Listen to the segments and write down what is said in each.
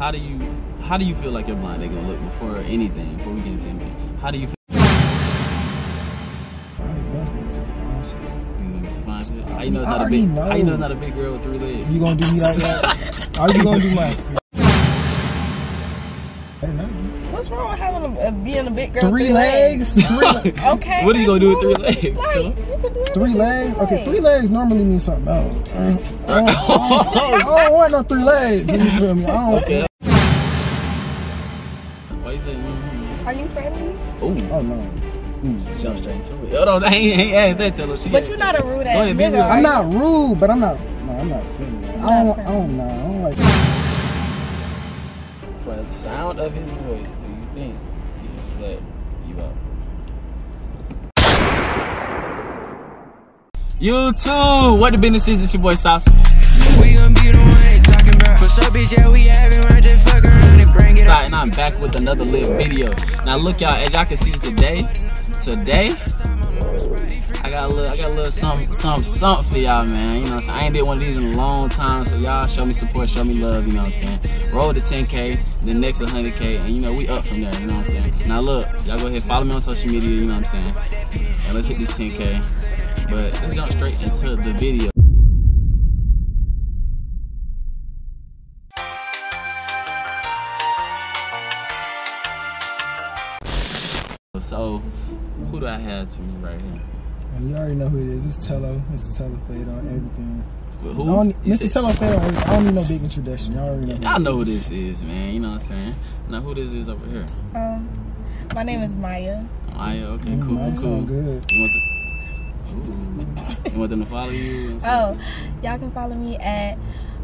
how do you how do you feel like your blind date gonna look before anything? Before we get into anything, how do you feel? How you know it's not a already big? know. How you know it's not a big girl with three legs? You gonna do me like that? Are you gonna do my? Better not. What's wrong with having a, uh, being a big girl? with Three legs. Three, le- Okay. What are you gonna do with three legs? Like, you can do three legs. Okay, three legs normally means something else. Uh, I don't, I don't- I don't want no three legs. You feel me? I don't. Okay. Why you say? Mm-hmm. Are you friendly? Ooh, Oh no. Mm. jump straight into it. Hold on, I ain't, ain't asked that. Tell her she. But you're not a rude ass ahead, nigga. real. I'm not rude, but I'm not. No, I'm not friendly. I don't. Not I don't know. I don't like. For the sound of his voice, do you think he just let you up? You too. What the business is? It's your boy Sauce. We gon' be the one talking about. For sure, bitch, yeah, we having run, just fuck and I'm back with another lit video. Now look y'all, as y'all can see today, today, I got a little, I got a little something, something, something for y'all, man. You know? I ain't did one of these in a long time, so y'all show me support, show me love, you know what I'm saying? Roll to 10K, the next 100K, and you know, we up from there, you know what I'm saying? Now look, y'all go ahead, follow me on social media, you know what I'm saying? And let's hit this 10K. But let's jump straight into the video. Who I have to me right here? And you already know who it is. It's Tello. Mr. Tello Fade on everything. Who? I don't, Mr. said- Tello Fade on everything. I don't need no big introduction. Y'all already know. Y'all know who this is, man. You know what I'm saying? Now, who this is over here? Um, my name is Maya. Maya. Okay, Mm, cool, Maya cool, cool. sound good. You want the? You want them to follow you? And Oh, y'all can follow me at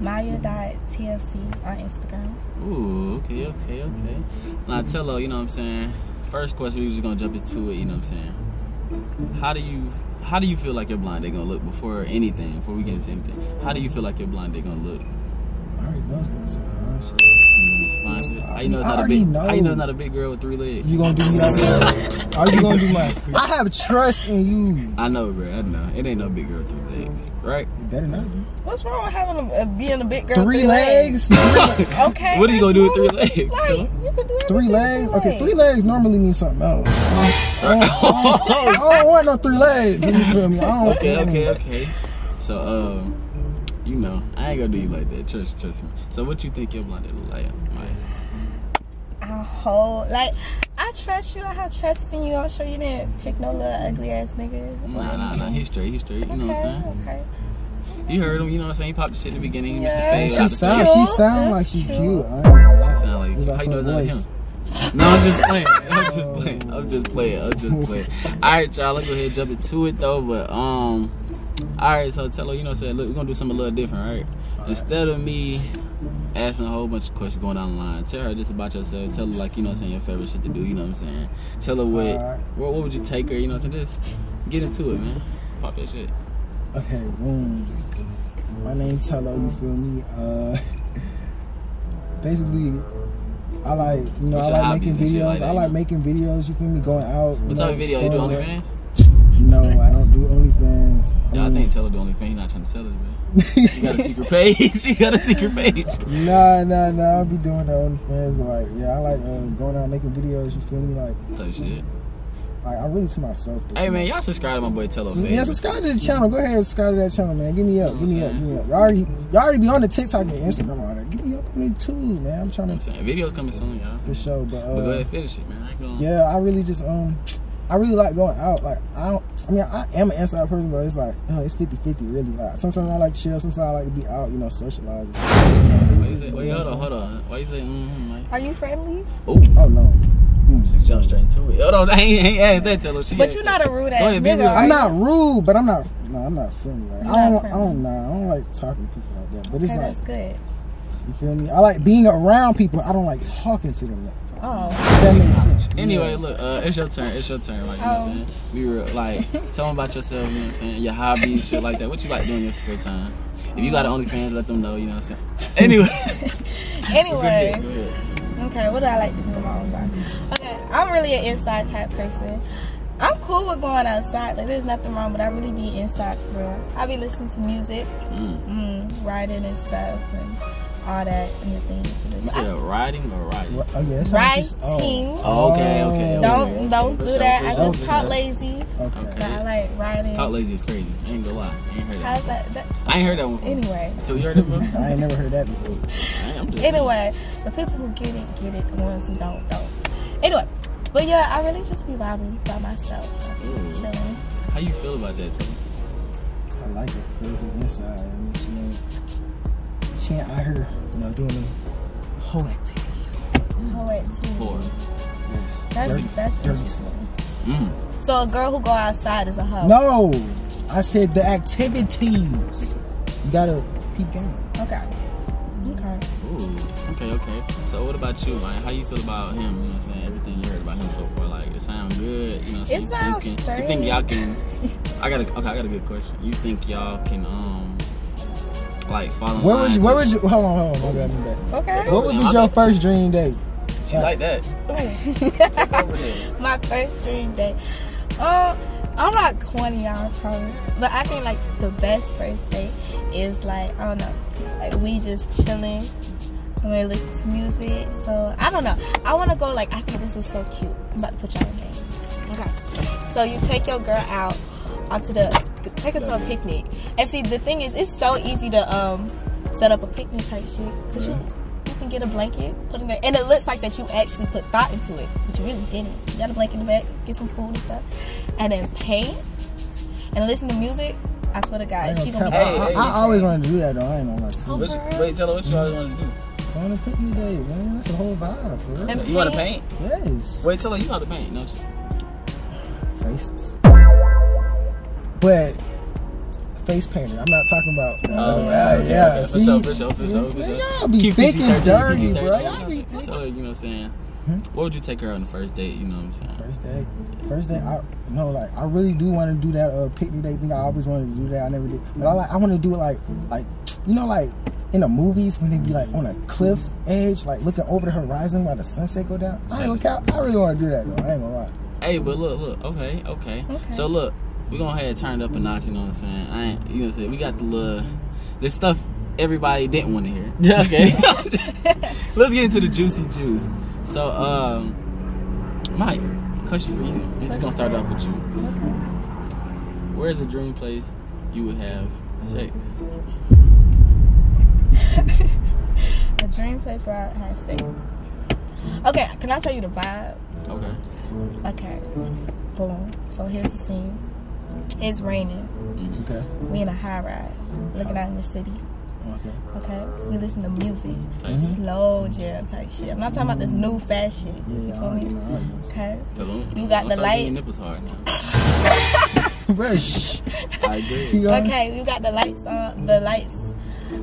maya.tlc on Instagram. Ooh. Okay. Okay. Okay. Now, tell her. You know what I'm saying? First question, we just gonna jump into it. You know what I'm saying? How do you? How do you feel like your blind date gonna look before anything? Before we get into anything, how do you feel like your blind date gonna look? I already know it's gonna be some fun shit. You know, it's fine. How you know it's I not a big? know. How you know it's not a big girl with three legs? You gonna do me like that? Are you gonna do my? I have trust in you. I know, bro. I know. It ain't no big girl with three legs, right? You better not do. What's wrong with having a, uh, being a big girl? Three three legs. Okay. What are you gonna do with three legs? Like, you can do Three legs? with Okay, three legs normally means something else. I don't, I don't- I don't want no three legs. You feel me? I don't. Okay, okay, okay. So, um, you know, I ain't gonna do you like that. Trust, trust me. So, what you think your blonde look like, Maya? a whole like I trust you. I have trust in you. I'm sure you didn't pick no little ugly ass nigga. Nah, nah, nah. He's straight. He's straight. You know what I'm saying? Okay. You heard him. You know what I'm saying? He popped the shit in the beginning. He missed the fade. She out the sound, fade. she Cute. sound like That's she cute. cute. I ain't- She sound like. It's How you know her it's him? No, I'm just playing. I'm just playing. I'm just playing. I'm just playing. All right, y'all. Let's go ahead and jump into it though. But um, all right. So tell her, you know, say, look, we're gonna do something a little different, right? Instead of me asking a whole bunch of questions going down the line, tell her just about yourself. Tell her like, you know, what I'm saying your favorite shit to do. You know what I'm saying? Tell her what, Alright. what, what would you take her? You know, what I'm saying? Just get into it, man. Pop that shit. Okay, boom. My name's Tello, you feel me? Uh, basically, I like, you know, What's I like making videos. like I like making videos, you feel me? Going out. What type of video you do? OnlyFans? No, I don't do OnlyFans. Yeah, I Um, think tell her do OnlyFans. He not trying to tell us, man. You got a secret page. you got a secret page. Nah, nah, nah. I'll be doing the OnlyFans, but like, yeah, I like uh, going out making videos. You feel me? Like, Type shit. Like I really to myself. Hey man, y'all subscribe to my boy Tello Fade. Yeah, subscribe to the channel. Go ahead, and subscribe to that channel, man. Give me up, You know give me what up, I'm give me up. Y'all already, y'all already be on the TikTok and Instagram all that. Give me up on it too, man. I'm trying You know to what I'm saying? Videos coming soon, y'all. for sure, but, uh, But go ahead, finish it, man. I gonna... yeah, I really just um, I really like going out. Like I don't, I mean, I am an inside person, but it's like uh, it's 50-50 really. Like sometimes I like chill, sometimes I like to be out, you know, socializing. Why you say, wait, hold on, hold on. Why you say, mm-hmm, Mike? Are you friendly? Oh, Oh no, Mm. she jumped straight into it. Hold on, I ain't, ain't asked that, Tello. She But you're not a rude ass Go ahead, be nigga. real. are I'm not rude, but I'm not. No, I'm not friendly. Like, You're I don't. not I don't. Nah, I don't like talking to people like that. But it's Okay, like that's good. you feel me. I like being around people. I don't like talking to them. Like, Oh, that makes sense. Anyway, Yeah. look, uh, it's your turn. It's your turn. Like, you know what I'm saying? Be real. Like, tell them about yourself, you know what I'm saying? Your hobbies, shit like that. What you like doing in your spare time? If you got an OnlyFans, let them know, you know what I'm saying? Anyway. go anyway. ahead, go ahead. Okay, what do I like to do in my own time? Okay, I'm really an inside type person. I'm cool with going outside. Like, there's nothing wrong, but I really be inside for real. I be listening to music, Mm. mm, writing and stuff, and all that and the things to do. You said riding or riding? Oh yeah, that's how she's- oh. Writing. Oh, okay, okay, okay. Oh. don't okay. don't For do sure, that. for I sure, just for talk lazy. Okay. But I like writing. Talk lazy is crazy. I ain't gonna lie. I ain't heard How's that. that, that? I ain't heard that one. Before. Anyway. So you heard it before? I ain't never heard that before. I'm just- Anyway, the people who get it, get it. The ones who don't, don't. Anyway, but yeah, I really just be vibing by myself. Ooh. Chilling. How you feel about that? Too? I like it. Girl inside. I mean, she ain't, she ain't out here, you know, doing the whole activities. Poet too. Poor. Yes. That's- dirty, that's dirty interesting. slang. Mm. So a girl who go outside is a hoe. No, I said the activities. You gotta peep game. Okay. Okay. Ooh. Okay, okay. So what about you, man? How you feel about him? You know what I'm saying? Everything you heard about him so far, like it sounds good. You know what I'm saying? It sounds you, can, straight. you think y'all can? I got a okay. I got a good question. You think y'all can um like follow? Where would you? Where would you? Hold on, hold on. My bad, my bad. Okay. What would be your first dream date? She like that. My first dream date. Um, I'm not corny, y'all promise. But I think like the best first date is like I don't know, like we just chilling. and we listen to music. So I don't know. I want to go like I think this is so cute. I'm about to put y'all in game. Okay. So you take your girl out onto the take her to a picnic. And see the thing is it's so easy to um set up a picnic type shit. Cause you you can get a blanket, put in there, and it looks like that you actually put thought into it, but you really didn't. You got a blanket in the back, get some food and stuff, and then paint and listen to music. I swear to God, she gonna gonna be I, Hey, I, I hey. always wanted to do that though. I ain't gonna lie to you. Oh, wait, tell her what you always want to do. Go on a picnic date, man. That's a whole vibe, for real. And You want to paint? Yes. Wait, tell her you know how to paint. No, faces. But face painter. I'm not talking about. Oh, yeah, okay, yeah. okay. For See, sure, for sure, for sure, for sure. Y'all be Keep thick and PG-13, dirty, PG-13, bro. Y'all be you know? So you know what I'm saying? Hmm? What would you take her on the first date? You know what I'm saying? First day, first day. I no, like I really do want to do that uh, picnic day thing. I always wanted to do that. I never did, but I like I want to do it like like you know like in the movies when they be like on a cliff edge, like looking over the horizon while the sunset go down. I ain't gonna cap. I really want to do that though. I ain't gonna lie. Hey, but look, look. Okay, okay. Okay. So look, we gonna have it up a notch. You know what I'm saying? I ain't. You know what I'm saying? We got the little, this stuff everybody didn't want to hear. okay. Let's get into the juicy juice. So, um, Mike, question for you. I'm just gonna start off with you. Okay. Where's a dream place you would have sex? A dream place where I have sex. Okay, can I tell you the vibe? Okay. Okay. Boom. So here's the scene. It's raining. Mhm. Okay. We in a high rise, looking out in the city. Okay. Okay. We listen to music, Thanks. slow jam type shit. I'm not talking about this new fashion. Yeah, You feel me? know. I already know. Okay. So You got don't the start getting light. your nipples hard now. Bro. I agree. Okay, you got the lights on. The lights.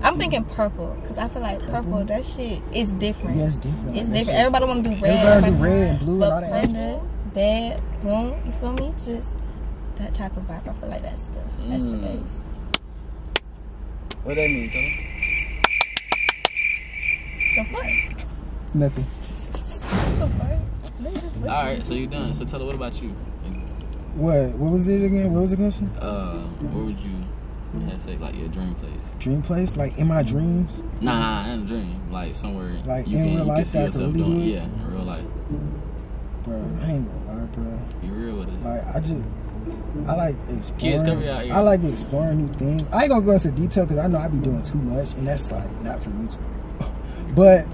I'm thinking purple because I feel like purple. That shit is different. Yeah, it's different. It's That different. Everybody want to do red. Everybody do red and blue and but all that. Brenda, bed, boom. You feel me? Just that type of vibe. I feel like that's the that's the Mm. base. What that mean, Tell The fuck? Nothing. The fuck? Let me just listen. All right, so you're done. So tell her, what about you? What? What was it again? What was the question? Uh, where would you have say Like your dream place? Dream place? Like in my dreams? Nah, nah, not a dream. Like somewhere Like you in can, real you life can see that I could yourself doing. it? Yeah, in real life. Bro, I ain't gonna lie, bro. Be real with us. Like I just, I like exploring. Kids, cover your ears. I like exploring new things. I ain't gonna go into detail because I know I be doing too much, and that's like not for YouTube. But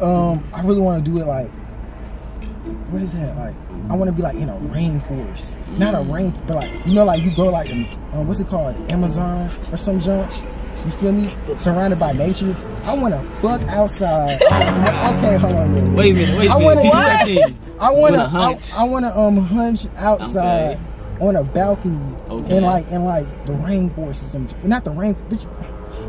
um, I really want to do it like, what is that? Like, I want to be like in a rainforest, not a Mm. rain, but like you know, like you go like, um, what's it called, Amazon or some junk. You feel me? Surrounded by nature. I want to fuck outside. okay, hold on. Wait a minute, wait a I minute. wanna- PG-13. I want to. With a hunch. I, I want to um hunch outside Okay. On a balcony Okay. in like in like the rainforest or something. Not the rain, but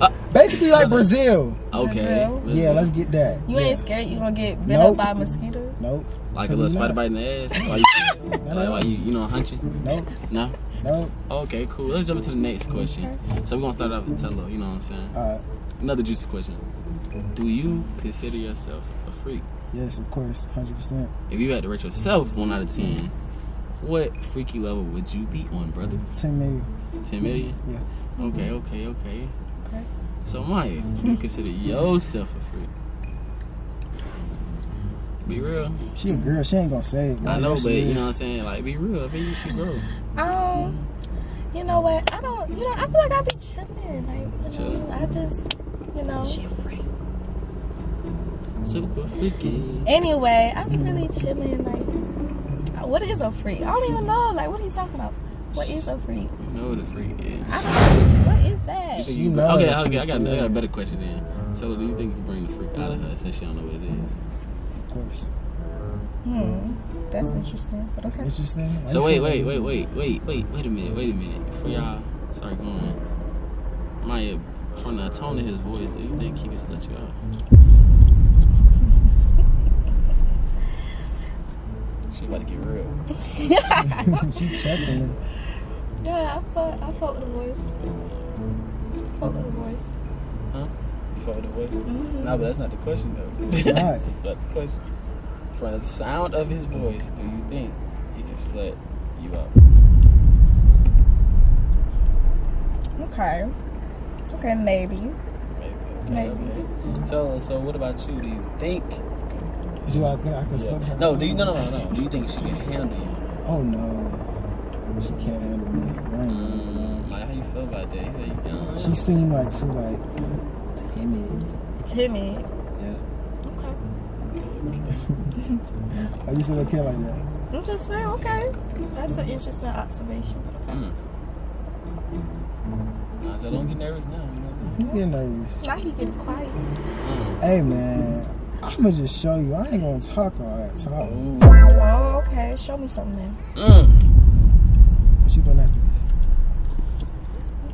Uh, basically like Brazil. Okay. Brazil? Yeah, let's get that. You yeah. ain't scared you gonna get bit Nope. up by a mosquito? Nope. Like a little spider not. bite in the ass. Why you, like, why you, you know, hunching? Nope. No. Nope. Okay, cool. Let's jump into the next question. Okay. So we're gonna start off with Tello. You know what I'm saying? Uh, Another juicy question. Do you consider yourself a freak? yes, of course, hundred percent. If you had to rate yourself one out of ten, what freaky level would you be on, brother? Ten million. Ten million? Yeah. Okay, okay, okay. Okay. So Maya, you consider yourself a freak? Be real. She a girl. She ain't gonna say it. I know, but you know what I'm saying. Like, be real. Maybe she grow. Um, you know what? I don't. You know, I feel like I be chilling. Like, you Chilling. know, I just, you know. She a freak. Super freaky. Anyway, I be really chilling. Like, what is a freak? I don't even know. Like, what are you talking about? What is a freak? You know what a freak is. I don't. What is that? think You you know okay, okay, I got, I got a better question then. So, do you think you can bring the freak out of her since she don't know what it is? Of course. Hmm. That's interesting. But okay. Interesting. Like So I wait, said, wait, wait, wait, wait, wait, wait a minute, wait a minute. Before y'all start going, Maya, from the tone of his voice, do you think he can let you out? She about to get real. she checking it. Yeah, I fought. I fought with the voice. I fought with the voice. Huh? You follow the voice? Mhm. No, but that's not the question though. It's not. That's not the question. From the sound of his voice, do you think he can slut you up? Okay. Okay, maybe. Maybe. Okay, Maybe. okay. So, so what about you? Do you think? Do I think I can Yeah. slip her? No, do you, no, no, no, no. Do you think she can handle you? Oh no. She can't handle me. Right. ain't gonna Mm, lie. like how you feel about that? He said you young. She seemed like too like timid. Timid. Yeah. Okay. Why you said okay like that? I'm just saying. Okay. That's an interesting observation. Okay. Mm. Nah, so don't get nervous now. You know what You get nervous. Now he getting quiet. I'm? Hey man, I'ma just show you. I ain't gonna talk all that talk. Oh, okay. Show me something then. Mm. What you doing after this?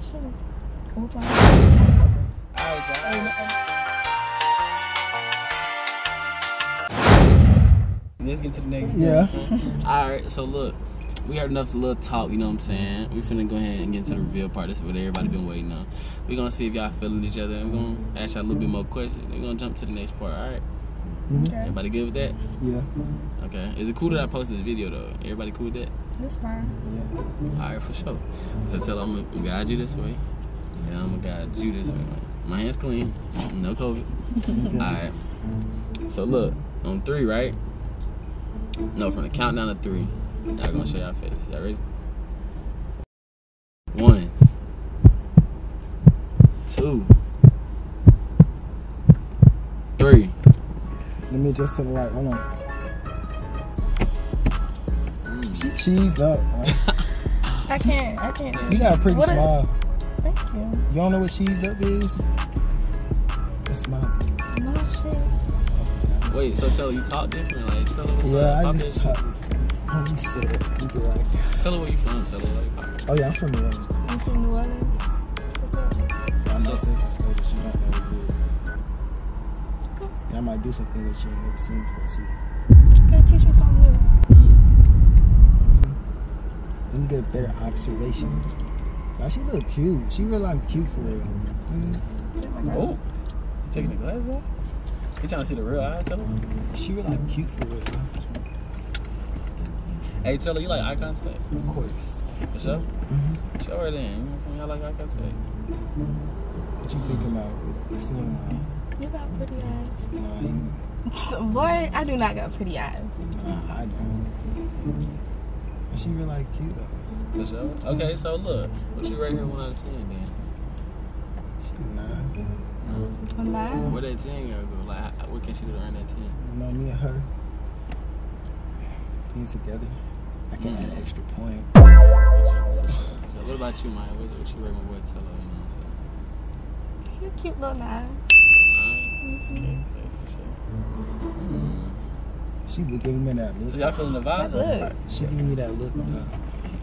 Show me. Cool plan. Okay. Alright. Let's get to the next. Yeah. All right. So look, we heard enough little talk. You know what I'm saying? We finna go ahead and get into the reveal part. This is what everybody been waiting on. We gonna see if y'all feeling each other, and we gonna ask y'all a little bit more questions. We gonna jump to the next part. All right. Mhm. Okay. Everybody good with that? Yeah. Okay. Is it cool that I posted this video though? Everybody cool with that? That's fine. Yeah. All right, for sure. So tell I'm gonna guide you this way, and I'm gonna guide you this way. My hands clean, no COVID. All right. So look, on three, right? No, from the countdown to three, y'all gonna show y'all face. Y'all ready? One, two, three. Let me adjust to the light. Hold on. Mm. She cheesed up. man. I can't. I can't. You got a pretty What is- smile. Thank you. You don't know what cheesed up is? A smile. No shit. Wait, so tell her you talk different, like tell her what's Yeah, up. I just it. talk. Let me sit up. You can like. Tell her where you from. Tell her like. pop it. Oh yeah, I'm from New Orleans. I'm from New Orleans. What's up? So I might I might do something that you ain't never seen before too. Okay, teach me something new. Let me get a better observation. Now she look cute. She real life cute for real. Mhm. Oh, you taking the glasses off? You trying to see the real eyes? Tell her. She real life cute for real. Hey, tell her you like eye contact. Of course. For sure. Mm-hmm. Show her then. You know what I'm saying? I like eye contact. What you thinking about? with seeing my? You got pretty eyes. Nah, you, Boy, I do not got pretty eyes. nah, I don't. She real like cute though. For sure. Okay, so look, what you rate her one out of ten then? She nine. A nine? Where that ten gonna go? Like, what can she do to earn that ten? You know me and her. Being together. I can add an extra point. What about you, Maya? What, what you rate my boy? Tell her. You know what I'm saying? You cute little nine. Alright. Okay, okay, for. Mm. She look giving me that look. So y'all feeling the vibes? Look, She giving me that look. Uh,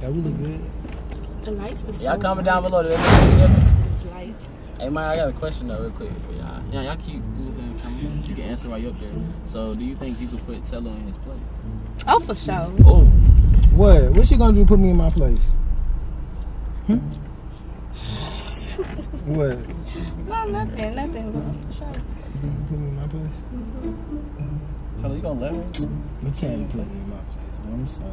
that really good. the lights are so Y'all comment down below. Did that make sense? These lights. Hey, Maya, I got a question though, real quick for y'all. Yeah, y'all keep using comment. You can answer while you're up there. So, do you think you could put Tello in his place? Oh, for sure. Oh, What? What's she gonna do put me in my place? Hmm? what? No, nothing, nothing. But for sure. You think you put me in my place? Tello, you gonna let her? You can't put me in my place. bro. I'm sorry.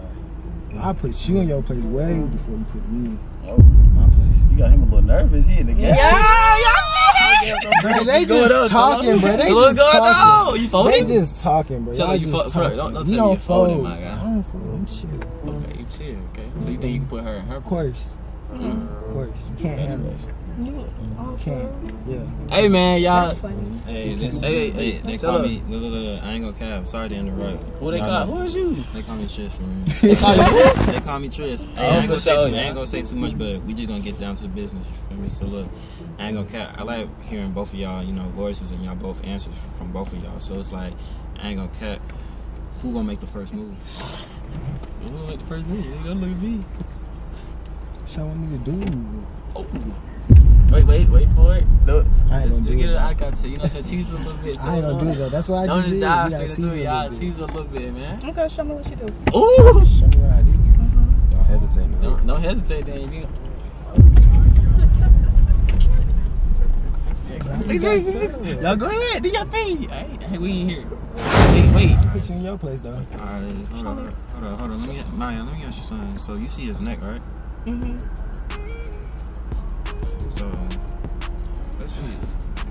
I put you in your place way before you put me in Oh, my place. you got him a little nervous. He in the game. Yeah, y'all see that? Bro, they just talking, Tell bro. They just talking. on? You They just talking, bro. Y'all just talking. don't- don't you don't fold. my guy. I don't fold. I'm chill. Okay, you chill. Okay, so you think you can put her in her Of course, of course. You can't handle it. You You can't. Yeah. Hey man, y'all. That's funny. Hey, this, Hey, hey, hey, they shut call up. me. Look, look, look, I ain't gonna cap. Sorry to interrupt. Who they Y'all call? Who is you? They call me Trish for me. They call you who? they call me Trish. Hey, Oh, I ain't gonna say sure, too, I ain't gonna say too much, but we just gonna get down to the business. You feel me? So look, I ain't gonna cap. I like hearing both of y'all, you know, voices and y'all both answers from both of y'all. So it's like, I ain't gonna cap. Who gonna make the first move? Who like the first move? You gonna look at me. What y'all want me to do? Oh. Wait, wait, wait for it. No, I ain't just, gonna do get it. an eye contact. You know what I'm? Tease a little bit. I ain't gonna do it though. That's what I Don't just just did. dive You gotta straight into it. a Y'all little tease a little bit, man. Okay, show me what you do. Ooh. Show me what I do. Y'all hesitate now. Don't, don't hesitate, then. You... Y'all go ahead. Do your thing. Hey, hey, we ain't here. Wait, wait. Put you in your place though. All right, hold on, hold on, hold on. Let me, Maya, let me ask you something. So you see his neck, right? Mm-hmm.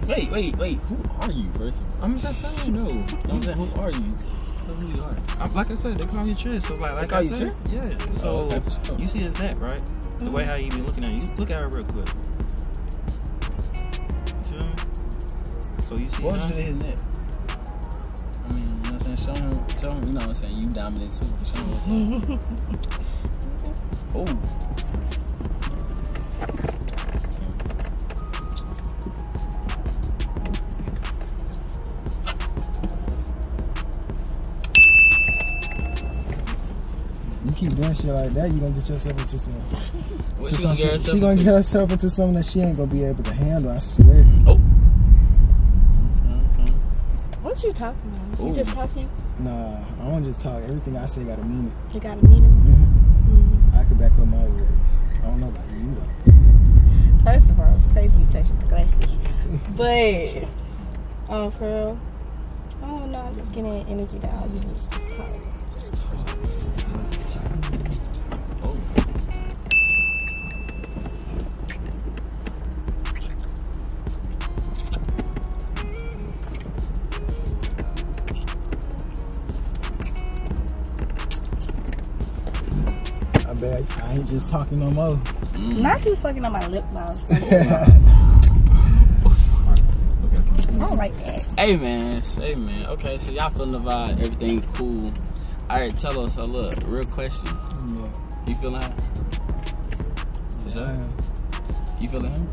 Wait, wait, wait. Who are you, first of all? I'm just saying, no. You I'm saying? Who are you? Who you are. I'm, like I said, they call me Trish. So like, like call I you said, yeah. Oh, so Oh, okay, sure. you see his neck, right? The way how he be looking at you. Look at her real quick. You? So you see What's his neck? I mean, you know what I'm saying? Show him, show him, you know what I'm saying? You dominant too. Show him. Oh. You doing shit like that, you're gonna get yourself into some. What to she gonna get shit- herself she gonna into? get herself into something that she ain't gonna be able to handle. I swear. Oh. Mhm. What you talking about? Ooh. You just talking? Nah, I don't just talk. Everything I say gotta mean it. You gotta meet him. hmm I can back up my words. I don't know about you though. First of all, it's crazy you touching the glasses. But, um, for real, I don't know. I'm just getting energy that all you do is just. Just talk. Ain't just talking no more. Mm. Not you fucking on my lip balm. I don't like that. Hey man, hey man. Okay, so y'all feeling the vibe, everything cool. Alright, tell us, so look, real question. yeah. You feeling her? For sure. Uh, You feeling him?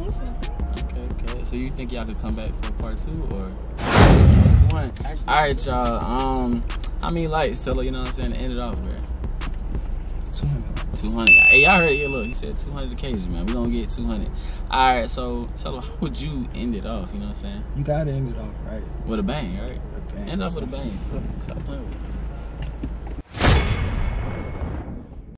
Okay, okay. So you think y'all could come back for part two or one? Alright, y'all. Um I mean like tell her, you know what I'm saying, end it off there. 200. 200. Hey, y'all heard it. Yeah, look, he said 200 occasions, man. We gonna get 200. All right, so tell her, how would you end it off? You know what I'm saying? You gotta end it off right. With a bang, right? With a bang. End up with a bang.